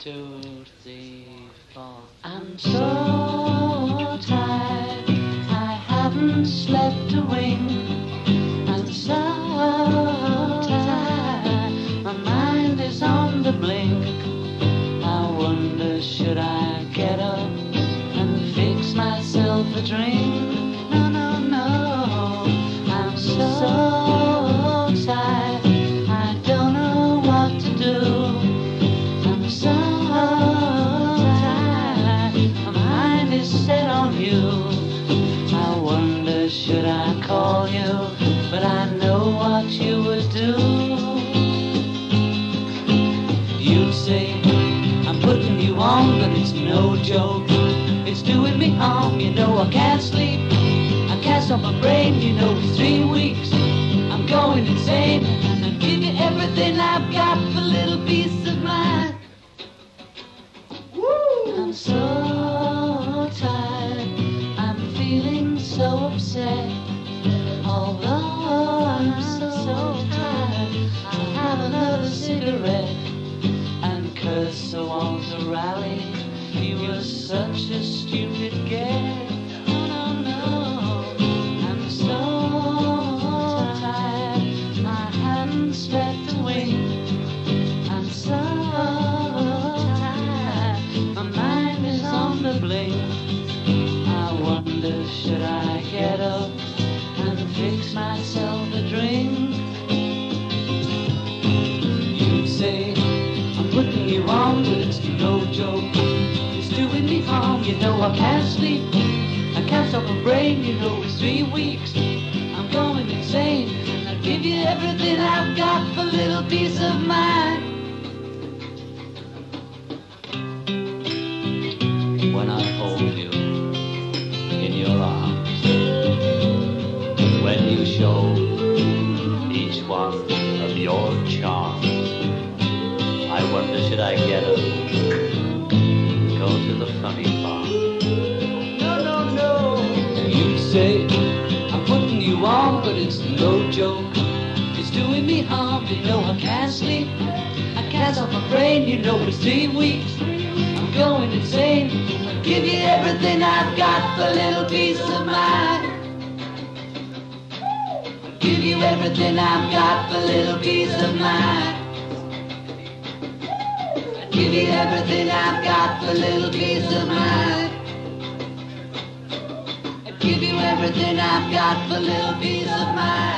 two, three, four. I'm so tired, I haven't slept a wink. I'm so tired, my mind is on the blink. I wonder, should I get up and fix myself a drink? Joke. It's doing me harm, you know I can't sleep. I can't stop my brain, you know it's three weeks. I'm going insane, and I give you everything I've got for a little peace of mind. I'm so tired, I'm feeling so upset. Although I'm so tired, He was such a stupid gag. No, oh, no, no. I'm so tired, I haven't slept a. I'm so tired, my mind is on the blink. I wonder, should I get up and fix myself a drink? You say, I'm putting you on, but it's no joke. You know I can't sleep. I can't stop my brain, you know it's three weeks. I'm going insane, and I'll give you everything I've got for little peace of mind. When I hold you in your arms, when you show each one of your charms, I wonder should I get up, go to the funny say I'm putting you on, but it's no joke. It's doing me harm, you know I can't sleep. I can't stop my brain, you know it's three weeks. I'm going insane. I'll give you everything I've got for little peace of mind. Give you everything I've got for little peace of mind. I'll give you everything I've got for little peace of mind. Everything I've got for little peace of mind.